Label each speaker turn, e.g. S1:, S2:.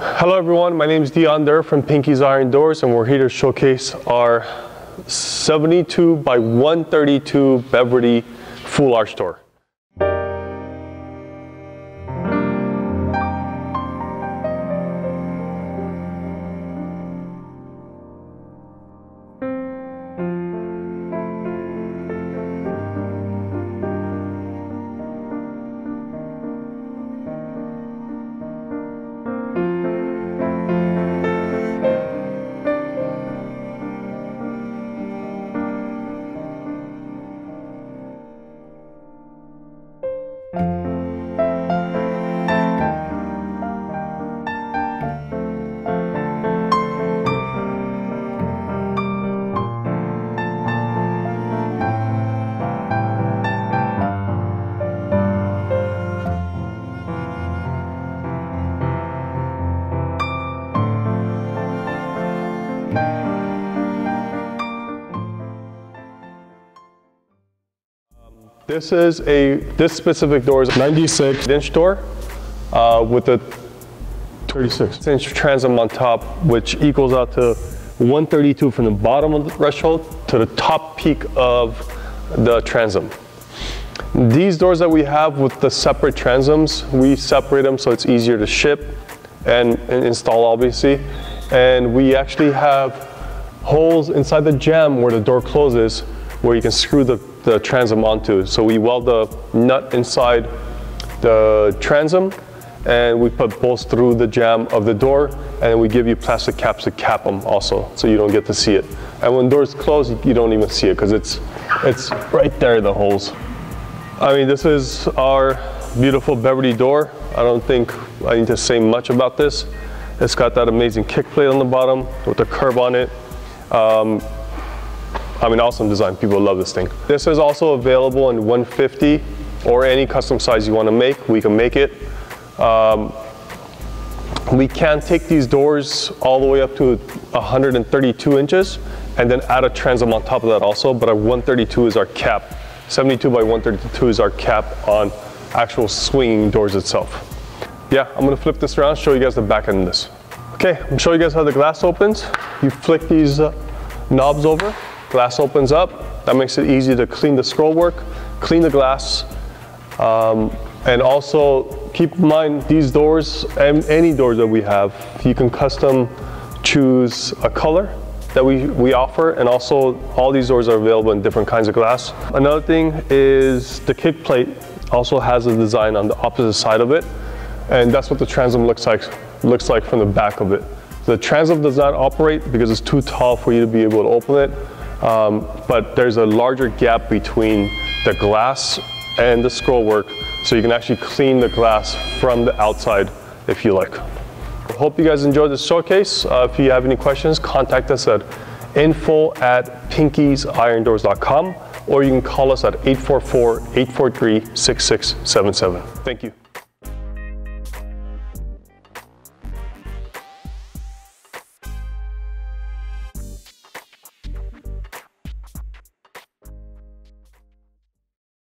S1: Hello everyone, my name is Dion Durr from Pinky's Iron Doors and we're here to showcase our 72 by 132 Beverly full arch door. This is a, this specific door is a 96 inch door uh, with a 36 inch transom on top, which equals out to 132 from the bottom of the threshold to the top peak of the transom. These doors that we have with the separate transoms, we separate them so it's easier to ship and, and install obviously. And we actually have holes inside the jamb where the door closes where you can screw the, the transom onto. So we weld the nut inside the transom and we put bolts through the jamb of the door and we give you plastic caps to cap them also so you don't get to see it. And when doors close, you don't even see it because it's, it's right there, the holes. I mean, this is our beautiful Beverly door. I don't think I need to say much about this. It's got that amazing kick plate on the bottom with the curb on it. Um, I mean, awesome design. People love this thing. This is also available in 150 or any custom size you want to make. We can make it. Um, we can take these doors all the way up to 132 inches and then add a transom on top of that also, but our 132 is our cap. 72 by 132 is our cap on actual swinging doors itself. Yeah, I'm gonna flip this around, show you guys the back end of this. Okay, I'm show you guys how the glass opens. You flick these uh, knobs over, glass opens up. That makes it easy to clean the scroll work, clean the glass, um, and also keep in mind these doors and any doors that we have, you can custom choose a color that we, we offer and also all these doors are available in different kinds of glass. Another thing is the kick plate also has a design on the opposite side of it and that's what the transom looks like, looks like from the back of it. The transom does not operate because it's too tall for you to be able to open it, um, but there's a larger gap between the glass and the scroll work so you can actually clean the glass from the outside if you like. Hope you guys enjoyed this showcase. Uh, if you have any questions, contact us at info at pinkysirondoors.com or you can call us at 844-843-6677. Thank you.